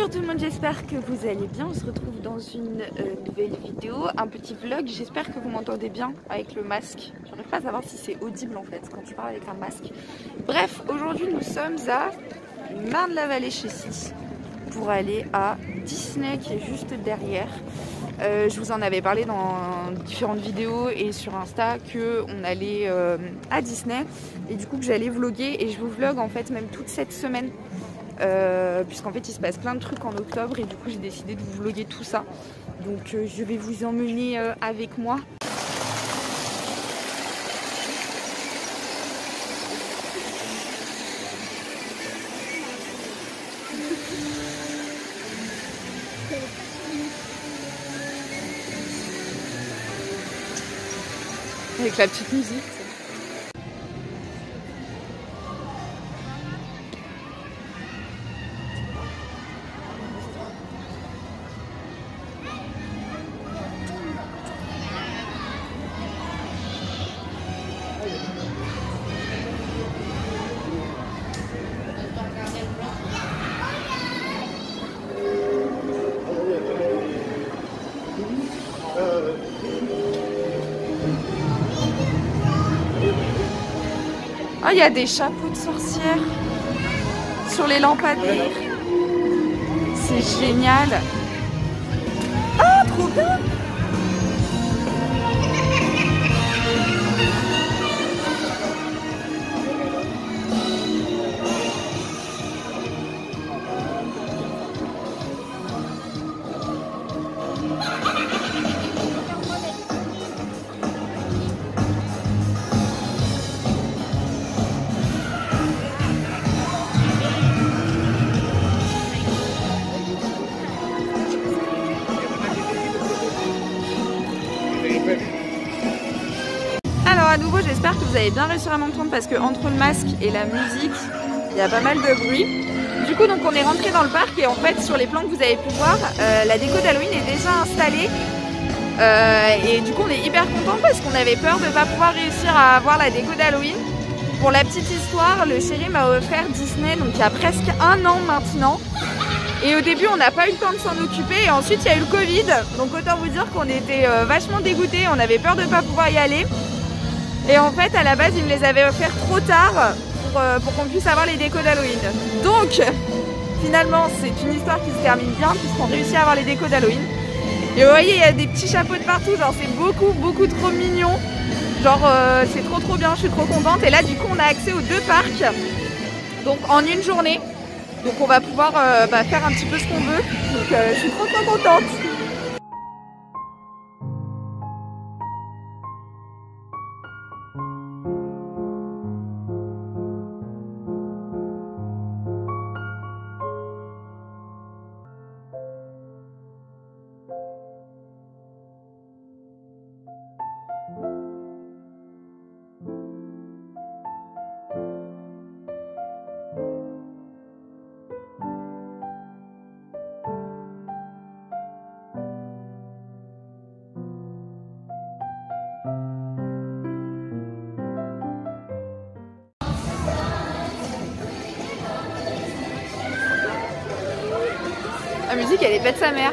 Bonjour tout le monde, j'espère que vous allez bien. On se retrouve dans une euh, nouvelle vidéo, un petit vlog. J'espère que vous m'entendez bien avec le masque. J'arrive pas à savoir si c'est audible en fait quand tu parles avec un masque. Bref, aujourd'hui nous sommes à Marne-la-Vallée chez 6 pour aller à Disney qui est juste derrière. Euh, je vous en avais parlé dans différentes vidéos et sur Insta que on allait euh, à Disney et du coup que j'allais vlogger et je vous vlog en fait même toute cette semaine euh, puisqu'en fait il se passe plein de trucs en octobre et du coup j'ai décidé de vous vlogger tout ça. Donc euh, je vais vous emmener euh, avec moi. Avec la petite musique y a des chapeaux de sorcières sur les lampadaires. C'est génial. Ah, trop. J'espère que vous avez bien réussi à m'entendre parce que entre le masque et la musique, il y a pas mal de bruit. Du coup, donc on est rentré dans le parc et en fait, sur les plans que vous avez pu voir, euh, la déco d'Halloween est déjà installée. Euh, et du coup, on est hyper content parce qu'on avait peur de ne pas pouvoir réussir à avoir la déco d'Halloween. Pour la petite histoire, le chéri m'a offert Disney donc il y a presque un an maintenant. Et au début, on n'a pas eu le temps de s'en occuper. Et ensuite, il y a eu le Covid. Donc autant vous dire qu'on était euh, vachement dégoûtés. On avait peur de ne pas pouvoir y aller. Et en fait, à la base, il me les avait offerts trop tard pour, euh, pour qu'on puisse avoir les décos d'Halloween. Donc, finalement, c'est une histoire qui se termine bien puisqu'on réussit à avoir les décos d'Halloween. Et vous voyez, il y a des petits chapeaux de partout. Genre, c'est beaucoup, beaucoup trop mignon. Genre, euh, c'est trop, trop bien. Je suis trop contente. Et là, du coup, on a accès aux deux parcs. Donc, en une journée. Donc, on va pouvoir euh, bah, faire un petit peu ce qu'on veut. Donc, je suis trop, trop contente. La musique, elle est bête sa mère.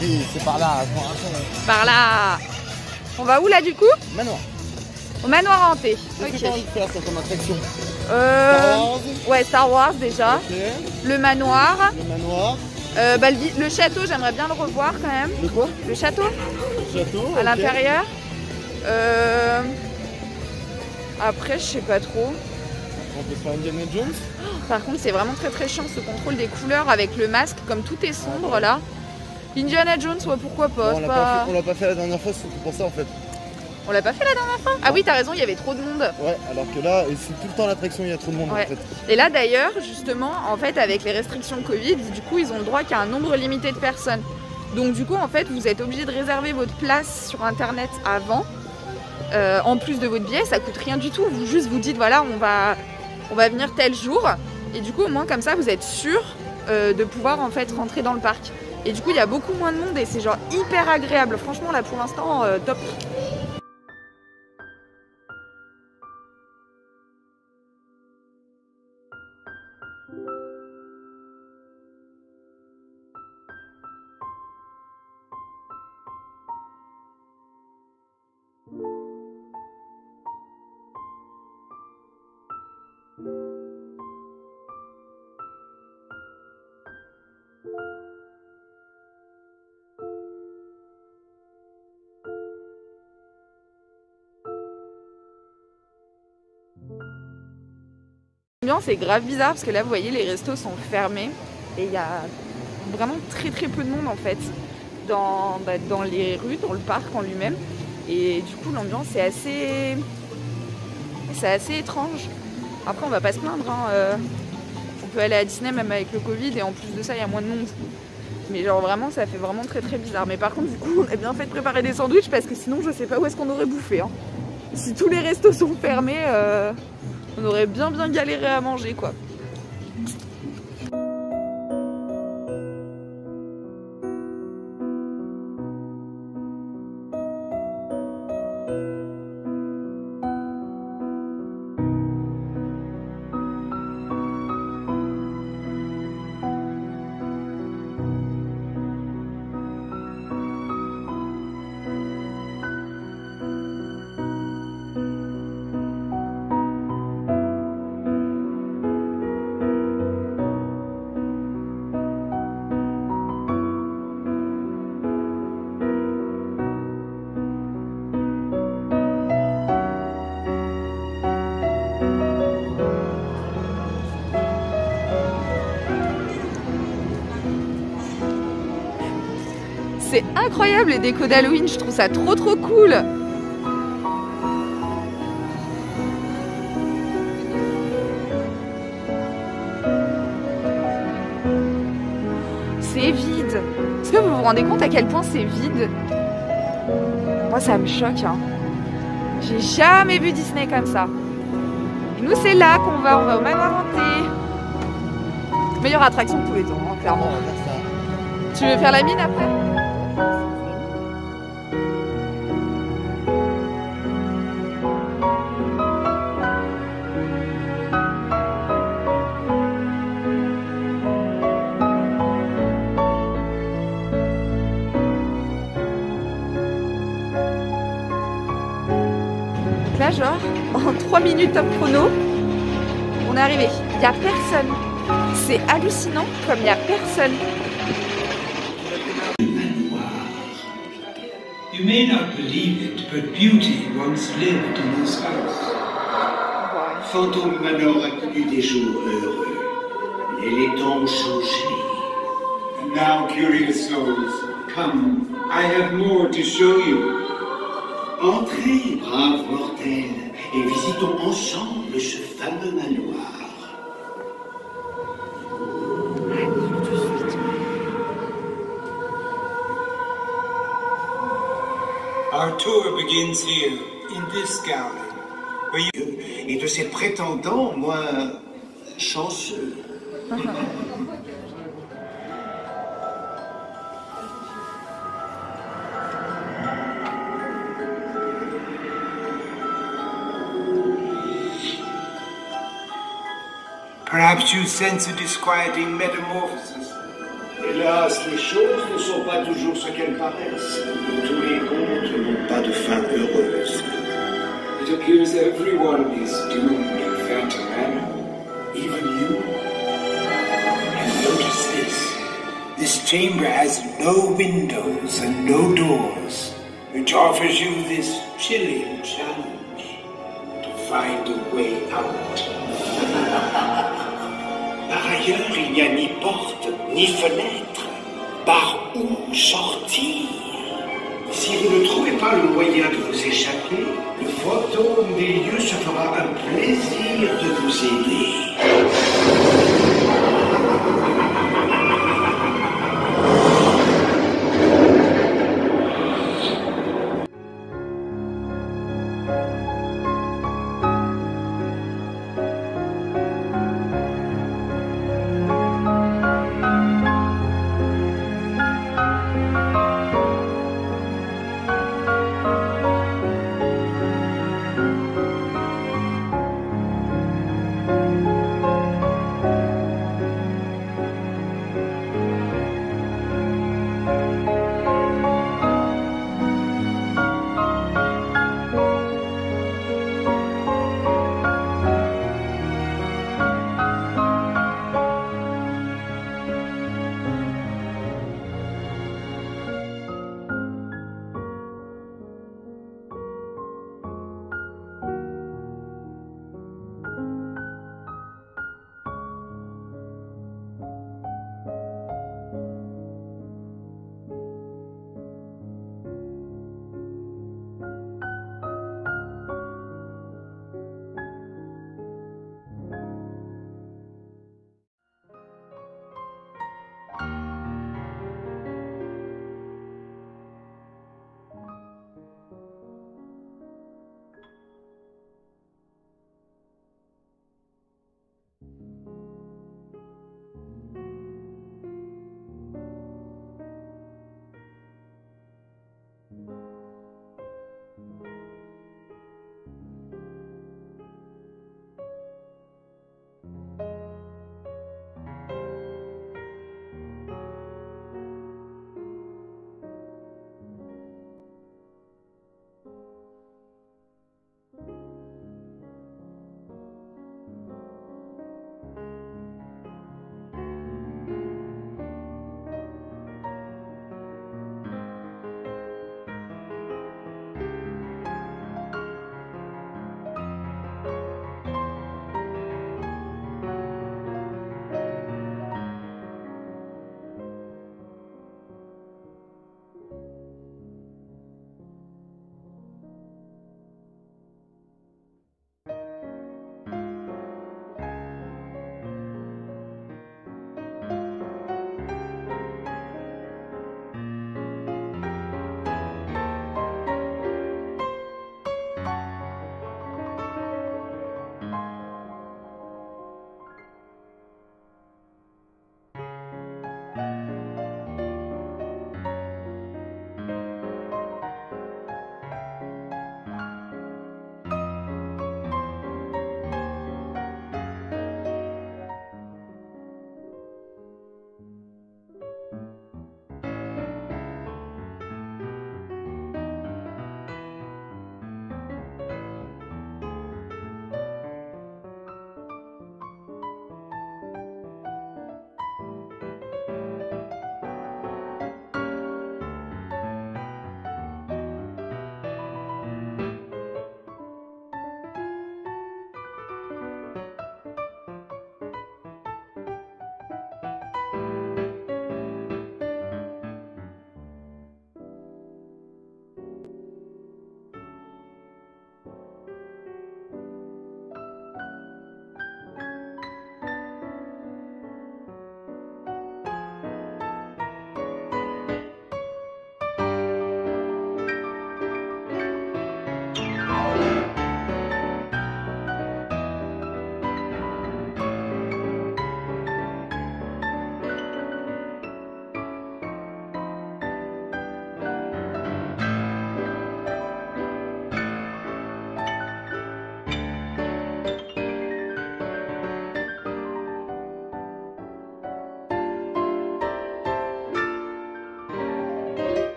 Oui, c'est par là, je. Par là. On va où là du coup Manoir. Au manoir hanté. Qu'est-ce que Ok. t'as envie de faire toi, comme attraction? Euh, Star Wars, ouais, Star Wars déjà. Le manoir. Le manoir. Euh, bah, le, château, j'aimerais bien le revoir quand même. Le quoi? Le château Le château. à l'intérieur. Euh, Après, je sais pas trop. On peut faire Indiana Jones? Par contre, c'est vraiment très très chiant ce contrôle des couleurs avec le masque, comme tout est sombre là. Indiana Jones, ouais, pourquoi pas. on c'est l'a pas- pas fait- on l'a pas fait la dernière fois, c'est surtout pour ça en fait. On l'a pas fait la dernière fois? Ah oui, t'as raison, il y avait trop de monde. Ouais, alors que là, c'est tout le temps l'attraction, il y a trop de monde Ouais. en fait. Et là d'ailleurs, justement, en fait, avec les restrictions Covid, du coup, ils ont le droit qu'à un nombre limité de personnes. Donc du coup, en fait, vous êtes obligé de réserver votre place sur Internet avant. Euh, en plus de votre billet, ça coûte rien du tout. Vous juste vous dites, voilà, on va, on va venir tel jour. Et du coup, au moins comme ça, vous êtes sûr euh, de pouvoir en fait rentrer dans le parc. Et du coup, il y a beaucoup moins de monde et c'est genre hyper agréable. Franchement, là, pour l'instant, euh, top. L'ambiance est grave bizarre parce que là, vous voyez, les restos sont fermés et il y a vraiment très très peu de monde en fait dans, bah, dans les rues, dans le parc en lui-même. Et du coup, l'ambiance est assez, c'est assez étrange. Après, on va pas se plaindre. hein, euh, On peut aller à Disney même avec le Covid et en plus de ça, il y a moins de monde. Mais genre vraiment, ça fait vraiment très très bizarre. Mais par contre, du coup, on a bien fait de préparer des sandwichs parce que sinon, je sais pas où est-ce qu'on aurait bouffé. hein. Si tous les restos sont fermés. euh, on aurait bien bien galéré à manger quoi. C'est incroyable les décos d'Halloween, je trouve ça trop trop cool. C'est vide. Est-ce que vous vous rendez compte à quel point c'est vide? Moi ça me choque. hein. J'ai jamais vu Disney comme ça. Et nous c'est là qu'on va, on va au manoir hanté. Meilleure attraction de tous les temps, hein, On clairement. va faire ça. Tu veux faire la mine après? Genre, en 3 minutes top chrono, on est arrivé. Il n'y a personne. C'est hallucinant comme il n'y a personne. You may not believe it, but beauty once lived in this house. Fantôme Manor a connu des jours heureux. Et les temps ont changé. And now, curious souls, come. I have more to show you. Entrez, ensemble ce fameux manoir. Our tour begins here, in this gallery, you. Et de ces prétendants, moi, chanceux. Perhaps you sense a disquieting metamorphosis. Hélas, les choses ne sont pas toujours ce qu'elles paraissent. Tous les contes n'ont pas de fin heureuse. It appears everyone is doomed in Phantom Manor. Even you And notice this. This chamber has no windows and no doors, which offers you this chilling challenge to find a way out. Ailleurs, il n'y a ni porte, ni fenêtre. Par où sortir? Si vous ne trouvez pas le moyen de vous échapper, le fantôme des lieux se fera un plaisir de vous aider.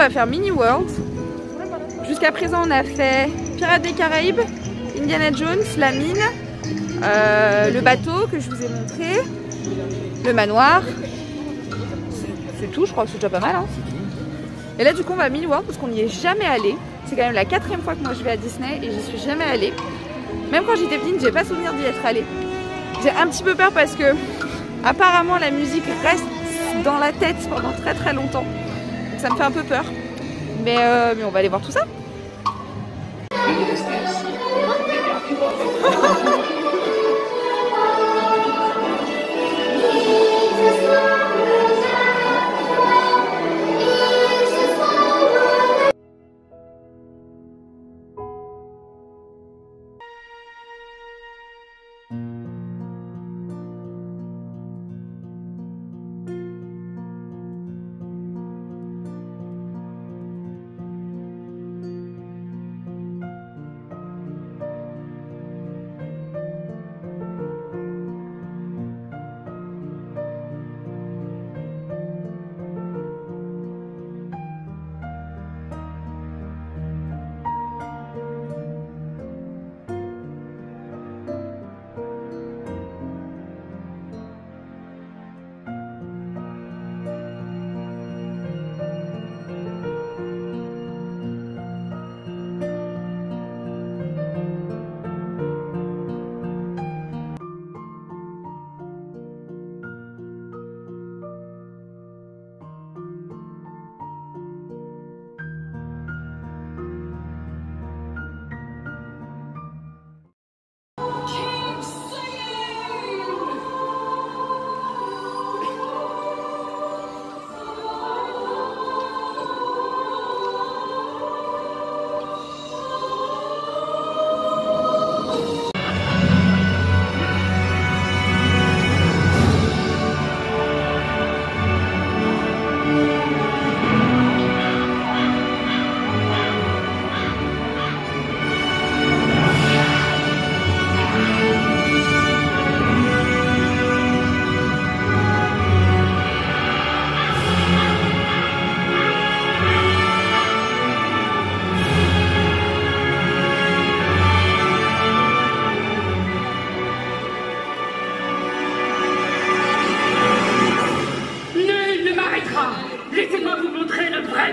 Va faire Mini World. Jusqu'à présent on a fait Pirates des Caraïbes, Indiana Jones, la mine, euh, le bateau que je vous ai montré, le manoir. C'est tout, je crois que c'est déjà pas mal. Hein. Et là du coup on va à Mini World parce qu'on n'y est jamais allé. C'est quand même la quatrième fois que moi je vais à Disney et j'y suis jamais allée. Même quand j'étais petite, j'ai pas souvenir d'y être allée. J'ai un petit peu peur parce que apparemment la musique reste dans la tête pendant très très longtemps. Ça me fait un peu peur. Mais, euh, mais on va aller voir tout ça.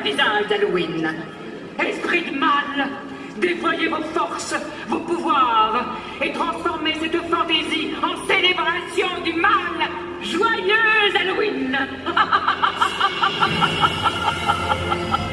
Visage d'Halloween. Esprit de mal, déployez vos forces, vos pouvoirs et transformez cette fantaisie en célébration du mal. Joyeuse Halloween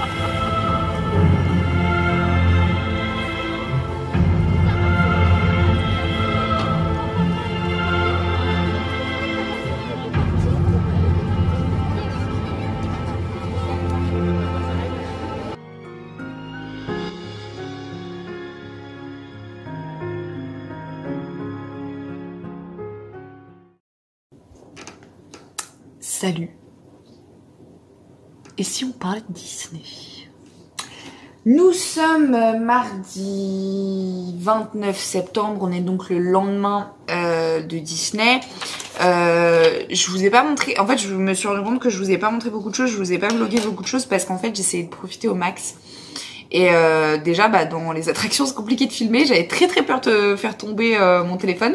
Et si on parlait de Disney? Nous sommes euh, mardi 29 septembre, on est donc le lendemain euh, de Disney. Euh, je vous ai pas montré, en fait je me suis rendu compte que je vous ai pas montré beaucoup de choses, je vous ai pas vlogué beaucoup de choses parce qu'en fait j'essayais de profiter au max. Et euh, déjà bah, dans les attractions c'est compliqué de filmer, j'avais très très peur de faire tomber mon téléphone.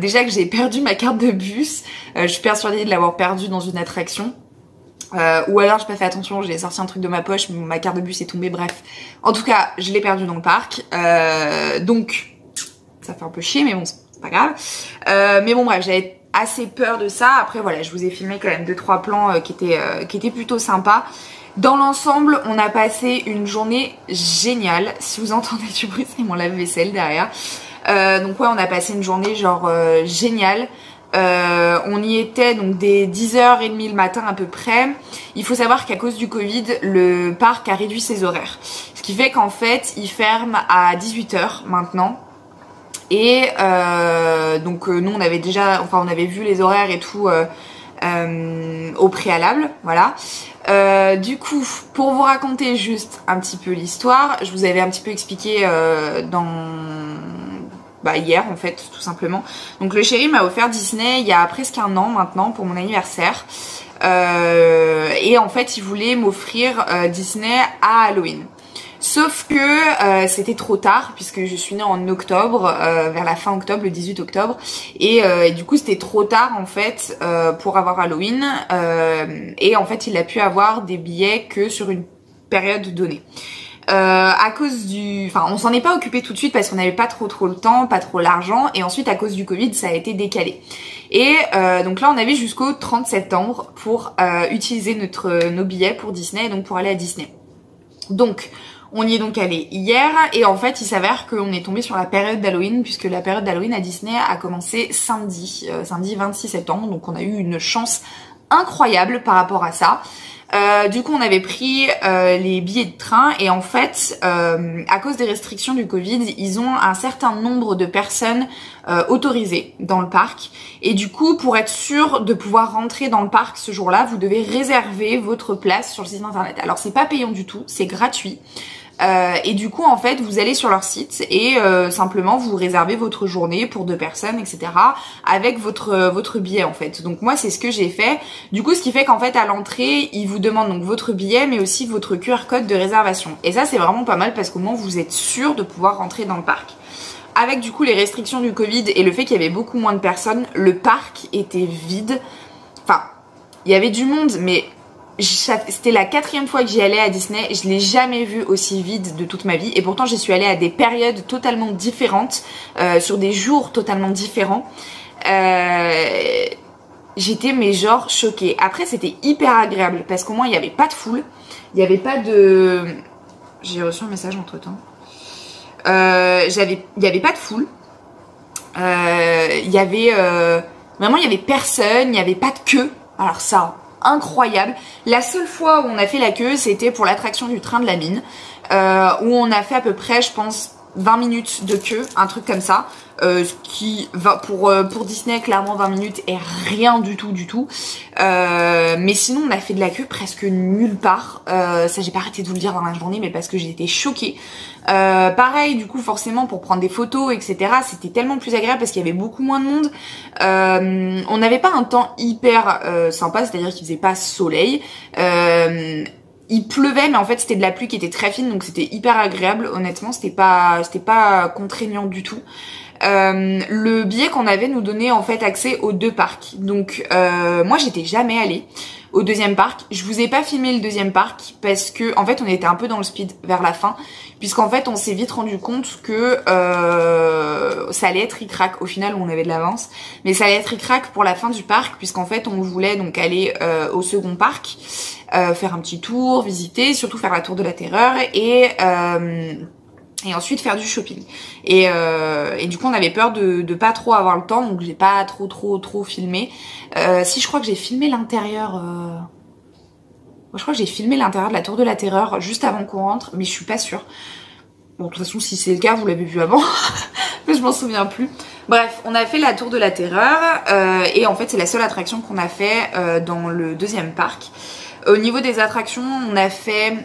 Déjà que j'ai perdu ma carte de bus, je suis persuadée de l'avoir perdue dans une attraction. Euh, ou alors j'ai pas fait attention, j'ai sorti un truc de ma poche, ma carte de bus est tombée, bref. En tout cas, je l'ai perdue dans le parc. Euh, donc, ça fait un peu chier, mais bon, c'est pas grave. Euh, mais bon, bref, j'avais assez peur de ça. Après, voilà, je vous ai filmé quand même deux trois plans euh, qui étaient qui étaient plutôt sympas. Dans l'ensemble, on a passé une journée géniale. Si vous entendez du bruit, c'est mon lave-vaisselle derrière. Donc ouais, on a passé une journée genre géniale. Euh, on y était donc dès 10h30 le matin à peu près. Il faut savoir qu'à cause du Covid, le parc a réduit ses horaires. Ce qui fait qu'en fait, il ferme à 18h maintenant. Et euh, donc euh, nous on avait déjà, enfin on avait vu les horaires et tout au préalable, voilà. Du coup, pour vous raconter juste un petit peu l'histoire, je vous avais un petit peu expliqué dans bah, hier en fait tout simplement. Donc le chéri m'a offert Disney il y a presque un an maintenant pour mon anniversaire. Euh, et en fait, il voulait m'offrir euh, Disney à Halloween. Sauf que euh, c'était trop tard puisque je suis née en octobre, vers la fin octobre, le 18 octobre, et, et du coup c'était trop tard en fait pour avoir Halloween. et en fait il a pu avoir des billets que sur une période donnée. Euh, à cause du, enfin, on s'en est pas occupé tout de suite parce qu'on n'avait pas trop trop le temps, pas trop l'argent, et ensuite à cause du Covid, ça a été décalé. Et euh, donc là, on avait jusqu'au 30 septembre pour euh, utiliser notre nos billets pour Disney, donc pour aller à Disney. Donc on y est donc allé hier et en fait il s'avère qu'on est tombé sur la période d'Halloween puisque la période d'Halloween à Disney a commencé samedi, samedi 26 septembre, donc on a eu une chance incroyable par rapport à ça. Euh, du coup, on avait pris euh, les billets de train et en fait, euh, à cause des restrictions du Covid, ils ont un certain nombre de personnes autorisées dans le parc. Et du coup, pour être sûr de pouvoir rentrer dans le parc ce jour-là, vous devez réserver votre place sur le site internet. Alors, c'est pas payant du tout, c'est gratuit. Euh, et du coup, en fait, vous allez sur leur site et euh, simplement vous réservez votre journée pour deux personnes, etc. avec votre euh, votre billet en fait. Donc moi, c'est ce que j'ai fait. Du coup, ce qui fait qu'en fait, à l'entrée, ils vous demandent donc votre billet, mais aussi votre QR code de réservation. Et ça, c'est vraiment pas mal parce qu'au moins, vous êtes sûr de pouvoir rentrer dans le parc. Avec du coup les restrictions du Covid et le fait qu'il y avait beaucoup moins de personnes, le parc était vide. Enfin, il y avait du monde, mais c'était la quatrième fois que j'y allais à Disney. Et je l'ai jamais vu aussi vide de toute ma vie. Et pourtant j'y suis allée à des périodes totalement différentes euh, sur des jours totalement différents. Euh, j'étais mais genre choquée. Après c'était hyper agréable parce qu'au moins il n'y avait pas de foule. Il n'y avait pas de j'ai reçu un message entre temps euh, il n'y avait pas de foule. Il y avait vraiment il y avait personne. Il n'y avait pas de queue. Alors ça incroyable. La seule fois où on a fait la queue, c'était pour l'attraction du train de la mine, euh, où on a fait à peu près, je pense, 20 minutes de queue, un truc comme ça. Euh, ce qui va pour euh, pour Disney clairement 20 minutes est rien du tout du tout. Euh, mais sinon on a fait de la queue presque nulle part. Ça j'ai pas arrêté de vous le dire dans la journée mais parce que j'étais choquée. Pareil du coup forcément pour prendre des photos etc c'était tellement plus agréable parce qu'il y avait beaucoup moins de monde. On n'avait pas un temps hyper sympa c'est à dire qu'il faisait pas soleil il pleuvait mais en fait c'était de la pluie qui était très fine donc c'était hyper agréable. Honnêtement c'était pas c'était pas contraignant du tout euh, le billet qu'on avait nous donnait en fait accès aux deux parcs. Donc euh, moi j'étais jamais allée au deuxième parc. Je vous ai pas filmé le deuxième parc parce que en fait on était un peu dans le speed vers la fin puisqu'en fait on s'est vite rendu compte que euh, ça allait être ric-rac. Au final on avait de l'avance. Mais ça allait être ric-rac pour la fin du parc puisqu'en fait on voulait donc aller euh, au second parc euh, faire un petit tour visiter surtout faire la tour de la terreur. Et et ensuite faire du shopping. Et, euh, et du coup, on avait peur de, de pas trop avoir le temps, donc j'ai pas trop trop trop filmé. Euh, si je crois que j'ai filmé l'intérieur. Euh... Je crois que j'ai filmé l'intérieur de la Tour de la Terreur juste avant qu'on rentre, mais je suis pas sûre. Bon, de toute façon, si c'est le cas, vous l'avez vu avant, mais je m'en souviens plus. Bref, on a fait la Tour de la Terreur, euh, et en fait, c'est la seule attraction qu'on a fait euh, dans le deuxième parc. Au niveau des attractions, on a fait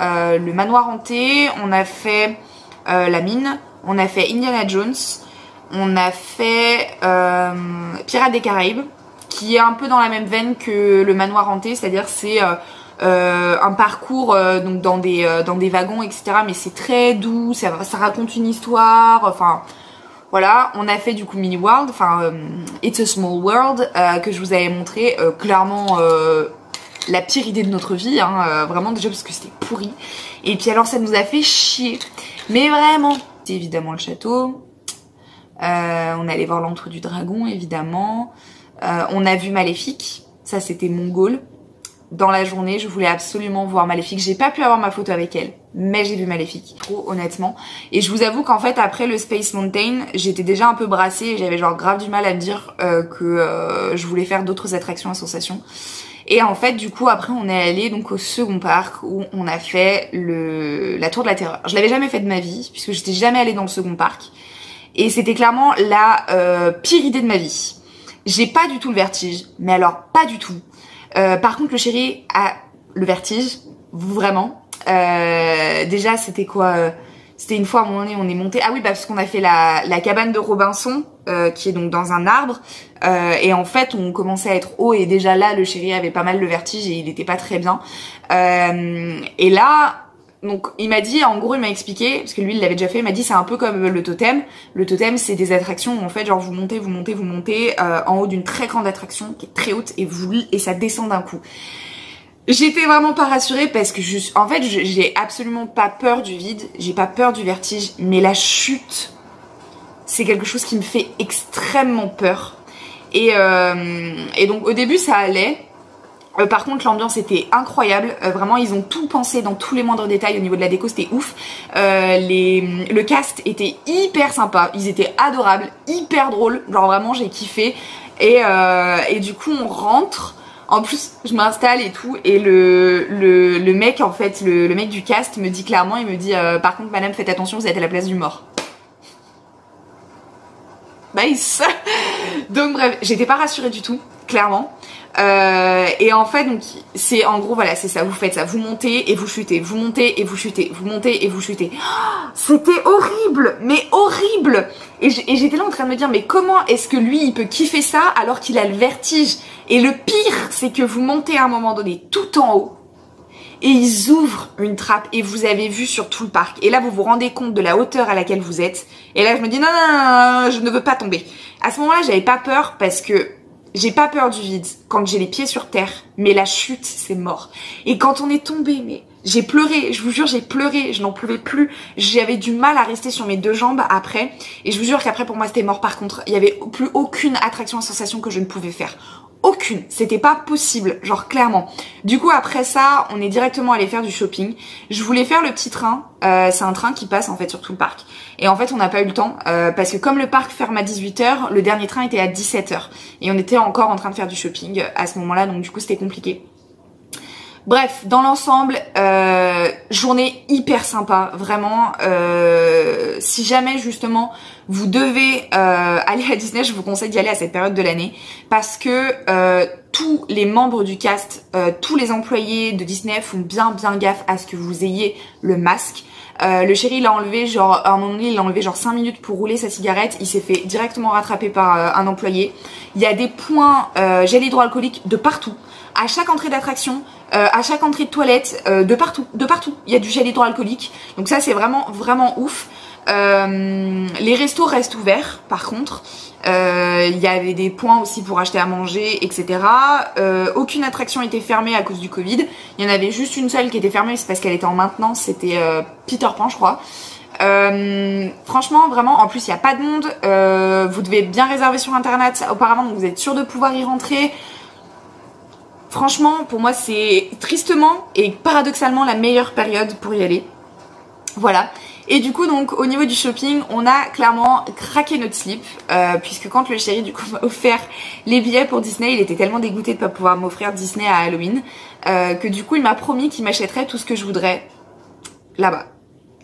euh, le manoir hanté, on a fait euh, la mine, on a fait Indiana Jones, on a fait euh, Pirates des Caraïbes, qui est un peu dans la même veine que le manoir hanté, c'est-à-dire c'est euh, un parcours dans des wagons etc. Mais c'est très doux, ça, raconte une histoire, enfin voilà, on a fait du coup Mini World, enfin It's a Small World que je vous avais montré, clairement la pire idée de notre vie, hein, vraiment déjà parce que c'était pourri. Et puis alors ça nous a fait chier, mais vraiment. C'est évidemment le château. Euh, on allé voir l'entre du dragon évidemment. Euh, on a vu Maléfique, ça c'était mon goal. Dans la journée, je voulais absolument voir Maléfique. J'ai pas pu avoir ma photo avec elle, mais j'ai vu Maléfique, trop honnêtement. Et je vous avoue qu'en fait, après le Space Mountain, j'étais déjà un peu brassée et j'avais genre grave du mal à me dire euh, que je voulais faire d'autres attractions à sensation. Et en fait, du coup, après, on est allé donc au second parc où on a fait le la Tour de la Terreur. Je l'avais jamais fait de ma vie puisque j'étais jamais allée dans le second parc. Et c'était clairement la euh, pire idée de ma vie. J'ai pas du tout le vertige, mais alors pas du tout. Euh, par contre, le chéri a le vertige, vraiment. Euh, déjà, c'était quoi C'était une fois à un moment donné, on est monté. Ah oui, parce qu'on a fait la, la cabane de Robinson. Euh, qui est donc dans un arbre. Euh, et en fait, on commençait à être haut et déjà là, le chéri avait pas mal de vertige et il était pas très bien. Euh, et là, donc il m'a dit, en gros, il m'a expliqué parce que lui, il l'avait déjà fait. Il m'a dit, c'est un peu comme le totem. Le totem, c'est des attractions où en fait, genre vous montez, vous montez, vous montez en haut d'une très grande attraction qui est très haute et vous et ça descend d'un coup. J'étais vraiment pas rassurée parce que je, en fait, j'ai absolument pas peur du vide, j'ai pas peur du vertige, mais la chute, c'est quelque chose qui me fait extrêmement peur. Et, euh, donc au début ça allait. Euh, par contre l'ambiance était incroyable. Euh, vraiment ils ont tout pensé dans tous les moindres détails au niveau de la déco, c'était ouf. Le cast était hyper sympa, ils étaient adorables, hyper drôles. Genre vraiment j'ai kiffé. Et, du coup on rentre. En plus, je m'installe et tout, et le, mec, en fait, le, le mec du cast me dit clairement, il me dit, par contre, madame, faites attention, vous êtes à la place du mort. Nice. Donc bref, j'étais pas rassurée du tout, clairement. Euh, et en fait, donc c'est en gros voilà, c'est ça. Vous faites ça, vous montez et vous chutez, vous montez et vous chutez, vous montez et vous chutez. C'était horrible, mais horrible. Et j'étais là en train de me dire, mais comment est-ce que lui il peut kiffer ça alors qu'il a le vertige? Et le pire, c'est que vous montez à un moment donné tout en haut et ils ouvrent une trappe et vous avez vu sur tout le parc. Et là, vous vous rendez compte de la hauteur à laquelle vous êtes. Et là, je me dis non, non, non, je ne veux pas tomber. À ce moment-là, j'avais pas peur parce que j'ai pas peur du vide quand j'ai les pieds sur terre, mais la chute, c'est mort. Et quand on est tombé, mais j'ai pleuré, je vous jure, j'ai pleuré, je n'en pouvais plus. J'avais du mal à rester sur mes deux jambes après. Et je vous jure qu'après, pour moi, c'était mort. Par contre, il y avait plus aucune attraction à sensation que je ne pouvais faire aucune. C'était pas possible, genre clairement. Du coup, après ça, on est directement allé faire du shopping. Je voulais faire le petit train. Euh, c'est un train qui passe en fait sur tout le parc. Et en fait, on n'a pas eu le temps euh, parce que comme le parc ferme à 18h, le dernier train était à 17h. Et on était encore en train de faire du shopping à ce moment-là, donc du coup, c'était compliqué. Bref, dans l'ensemble, euh, journée hyper sympa, vraiment. Euh, si jamais justement vous devez euh, aller à Disney, je vous conseille d'y aller à cette période de l'année parce que tous les membres du cast, tous les employés de Disney font bien bien gaffe à ce que vous ayez le masque. Le chéri l'a enlevé genre à un moment donné il l'a enlevé genre 5 minutes pour rouler sa cigarette il s'est fait directement rattraper par un employé il y a des points gel hydroalcoolique de partout à chaque entrée d'attraction euh, à chaque entrée de toilette euh, de partout de partout il y a du gel hydroalcoolique donc ça c'est vraiment vraiment ouf Euh, les restos restent ouverts par contre euh, il y avait des points aussi pour acheter à manger, etc. Euh, aucune attraction était fermée à cause du Covid. Il y en avait juste une seule qui était fermée, c'est parce qu'elle était en maintenance. C'était euh, Peter Pan, je crois. Euh, franchement, vraiment, en plus, il n'y a pas de monde. Euh, vous devez bien réserver sur Internet auparavant, donc vous êtes sûr de pouvoir y rentrer. Franchement, pour moi, c'est tristement et paradoxalement la meilleure période pour y aller. Voilà. Et du coup, donc, au niveau du shopping, on a clairement craqué notre slip, euh, puisque quand le chéri, du coup, m'a offert les billets pour Disney, il était tellement dégoûté de pas pouvoir m'offrir Disney à Halloween, euh, que du coup, il m'a promis qu'il m'achèterait tout ce que je voudrais là-bas.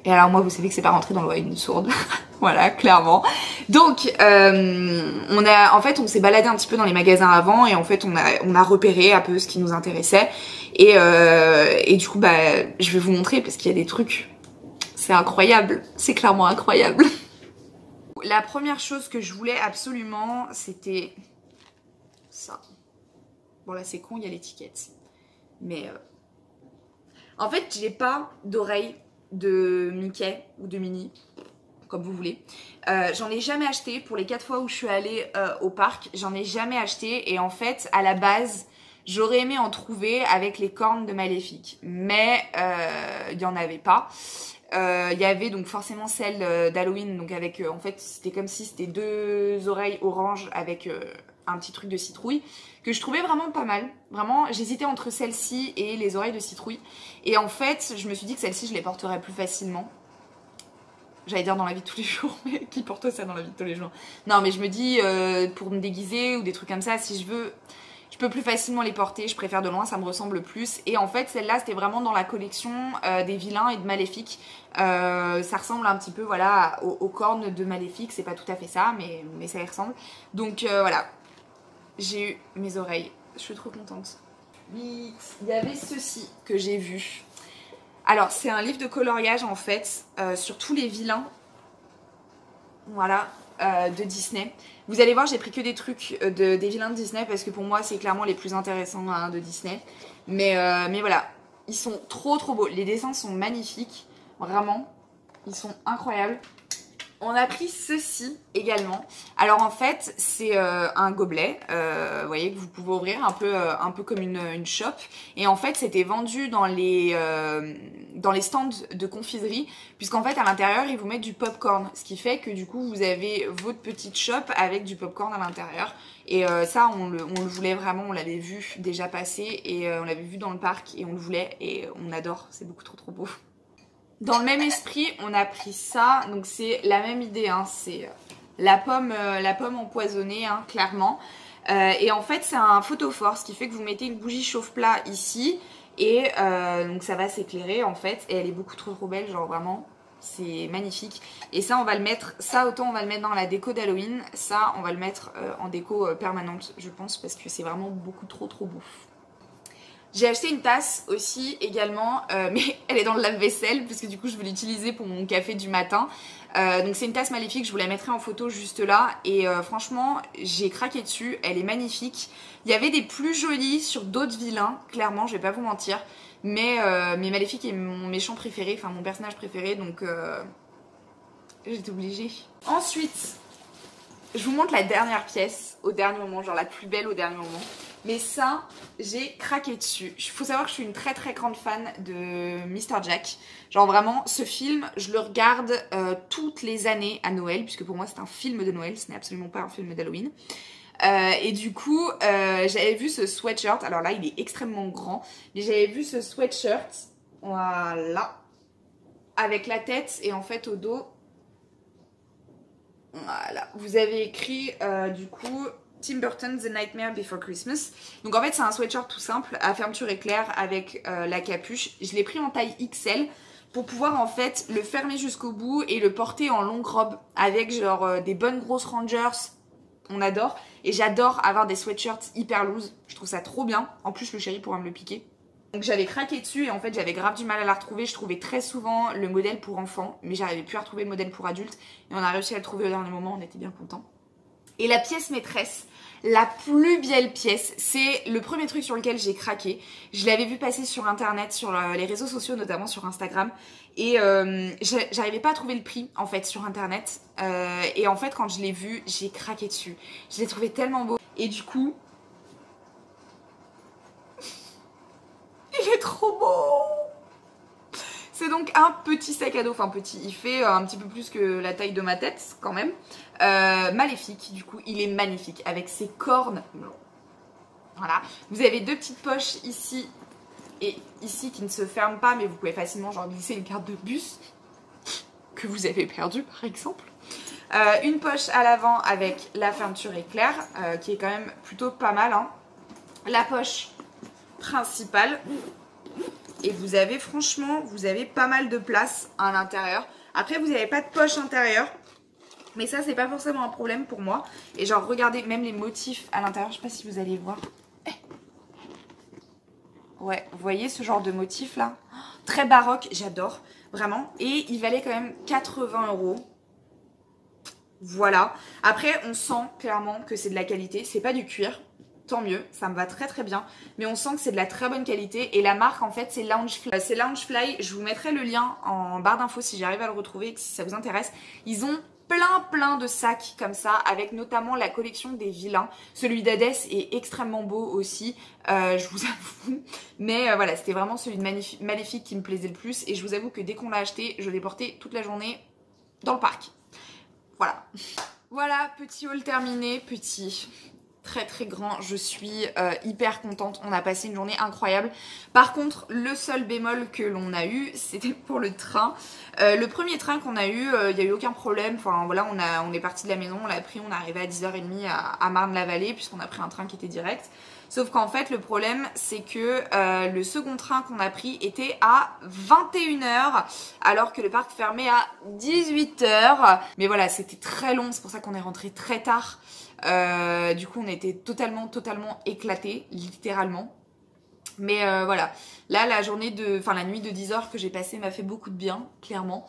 Et alors, moi, vous savez que c'est pas rentré dans l'oreille d'une sourde. voilà, clairement. Donc, euh, on a, en fait, on s'est baladé un petit peu dans les magasins avant, et en fait, on a, on a repéré un peu ce qui nous intéressait. Et, euh, et du coup, bah, je vais vous montrer, parce qu'il y a des trucs c'est incroyable, c'est clairement incroyable. La première chose que je voulais absolument, c'était ça. Bon là c'est con, il y a l'étiquette. Mais euh, en fait, j'ai pas d'oreille de Mickey ou de Minnie, comme vous voulez. Euh, j'en ai jamais acheté pour les quatre fois où je suis allée euh, au parc. J'en ai jamais acheté et en fait, à la base, j'aurais aimé en trouver avec les cornes de Maléfique, mais il y en avait pas. Euh, Il y avait donc forcément celle euh, d'Halloween, donc avec euh, en fait c'était comme si c'était deux oreilles orange avec euh, un petit truc de citrouille que je trouvais vraiment pas mal. Vraiment, j'hésitais entre celle-ci et les oreilles de citrouille. Et en fait, je me suis dit que celle-ci je les porterais plus facilement. J'allais dire dans la vie de tous les jours, mais qui porte ça dans la vie de tous les jours? Non, mais je me dis euh, pour me déguiser ou des trucs comme ça, si je veux je peux plus facilement les porter, je préfère de loin, ça me ressemble plus. Et en fait, celle-là, c'était vraiment dans la collection euh, des vilains et de Maléfique. Euh, ça ressemble un petit peu, voilà, aux, cornes de Maléfique. C'est pas tout à fait ça, mais, mais ça y ressemble. Donc voilà, j'ai eu mes oreilles. Je suis trop contente. Il y avait ceci que j'ai vu. Alors, c'est un livre de coloriage en fait, euh, sur tous les vilains. voilà, euh, de Disney. Vous allez voir, j'ai pris que des trucs euh, de, des vilains de Disney parce que pour moi, c'est clairement les plus intéressants hein, de Disney. Mais, mais voilà, ils sont trop trop beaux. Les dessins sont magnifiques, vraiment. Ils sont incroyables. On a pris ceci également. Alors en fait, c'est euh, un gobelet, euh, vous voyez, que vous pouvez ouvrir un peu, euh, un peu comme une, une shop. Et en fait, c'était vendu dans les, dans les stands de confiserie, puisqu'en fait, à l'intérieur, ils vous mettent du popcorn. Ce qui fait que du coup, vous avez votre petite shop avec du popcorn à l'intérieur. Et ça, on le, on le voulait vraiment, on l'avait vu déjà passer, et on l'avait vu dans le parc, et on le voulait, et on adore, c'est beaucoup trop trop beau. Dans le même esprit, on a pris ça. Donc c'est la même idée, hein. c'est euh, la pomme, euh, la pomme empoisonnée, hein, clairement. Euh, et en fait, c'est un photophore, ce qui fait que vous mettez une bougie chauffe-plat ici. Et donc ça va s'éclairer en fait. Et elle est beaucoup trop trop belle, genre vraiment. C'est magnifique. Et ça, on va le mettre, ça autant on va le mettre dans la déco d'Halloween. Ça, on va le mettre en déco permanente, je pense, parce que c'est vraiment beaucoup trop trop beau. J'ai acheté une tasse aussi également, euh, mais elle est dans le lave-vaisselle parce que du coup je vais l'utiliser pour mon café du matin. Euh, donc c'est une tasse maléfique, je vous la mettrai en photo juste là. Et euh, franchement, j'ai craqué dessus, elle est magnifique. Il y avait des plus jolies sur d'autres vilains, clairement, je vais pas vous mentir. Mais, mais Maléfique est mon méchant préféré, enfin mon personnage préféré, donc j'étais obligée. Ensuite, je vous montre la dernière pièce au dernier moment, genre la plus belle au dernier moment. Mais ça, j'ai craqué dessus. Il faut savoir que je suis une très très grande fan de Mr. Jack. Genre vraiment, ce film, je le regarde euh, toutes les années à Noël, puisque pour moi c'est un film de Noël, ce n'est absolument pas un film d'Halloween. Euh, et du coup, euh, j'avais vu ce sweatshirt. Alors là, il est extrêmement grand, mais j'avais vu ce sweatshirt, voilà, avec la tête et en fait au dos, voilà. Vous avez écrit du coup Tim Burton The Nightmare Before Christmas. Donc en fait c'est un sweatshirt tout simple à fermeture éclair avec euh, la capuche. Je l'ai pris en taille XL pour pouvoir en fait le fermer jusqu'au bout et le porter en longue robe avec genre euh, des bonnes grosses rangers. On adore. Et j'adore avoir des sweatshirts hyper loose. Je trouve ça trop bien. En plus le chéri pourra me le piquer. Donc j'avais craqué dessus et en fait j'avais grave du mal à la retrouver. Je trouvais très souvent le modèle pour enfants, mais j'arrivais plus à retrouver le modèle pour adultes. Et on a réussi à le trouver au dernier moment, on était bien contents. Et la pièce maîtresse, la plus belle pièce, c'est le premier truc sur lequel j'ai craqué. Je l'avais vu passer sur internet, sur euh, les réseaux sociaux, notamment sur Instagram. Et euh, j'a- j'arrivais pas à trouver le prix en fait sur internet. Euh, et en fait quand je l'ai vu, j'ai craqué dessus. Je l'ai trouvé tellement beau. Et du coup, il est trop beau. Donc un petit sac à dos, enfin petit, il fait euh, un petit peu plus que la taille de ma tête quand même. Euh, maléfique, du coup, il est magnifique avec ses cornes. Voilà. Vous avez deux petites poches ici et ici qui ne se ferment pas, mais vous pouvez facilement genre glisser une carte de bus que vous avez perdue par exemple. Euh, une poche à l'avant avec la fermeture éclair, qui est quand même plutôt pas mal. hein. La poche principale. Et vous avez franchement, vous avez pas mal de place à l'intérieur. Après, vous n'avez pas de poche intérieure. Mais ça, c'est pas forcément un problème pour moi. Et genre, regardez même les motifs à l'intérieur. Je sais pas si vous allez voir. Eh. Ouais, vous voyez ce genre de motif là? Très baroque, j'adore. Vraiment. Et il valait quand même 80 euros. Voilà. Après, on sent clairement que c'est de la qualité. C'est pas du cuir. Tant mieux, ça me va très très bien. Mais on sent que c'est de la très bonne qualité. Et la marque, en fait, c'est Loungefly. Euh, C'est Loungefly. Je vous mettrai le lien en barre d'infos si j'arrive à le retrouver, si ça vous intéresse. Ils ont plein plein de sacs comme ça, avec notamment la collection des vilains. Celui d'Hadès est extrêmement beau aussi, euh, je vous avoue. Mais euh, voilà, c'était vraiment celui de Maléfi- Maléfique qui me plaisait le plus. Et je vous avoue que dès qu'on l'a acheté, je l'ai porté toute la journée dans le parc. Voilà. Voilà, petit haul terminé, petit très très grand. Je suis euh, hyper contente. On a passé une journée incroyable. Par contre, le seul bémol que l'on a eu, c'était pour le train. Euh, le premier train qu'on a eu, il n'y a eu aucun problème. Enfin voilà, on, a, on est parti de la maison, on l'a pris, on est arrivé à 10h30 à, Marne-la-Vallée, puisqu'on a pris un train qui était direct. Sauf qu'en fait, le problème, c'est que euh, le second train qu'on a pris était à 21h, alors que le parc fermait à 18h. Mais voilà, c'était très long, c'est pour ça qu'on est rentré très tard. Euh, du coup, on était totalement, totalement éclatés, littéralement. Mais euh, voilà, là, la journée de, enfin la nuit de 10 heures que j'ai passée m'a fait beaucoup de bien, clairement.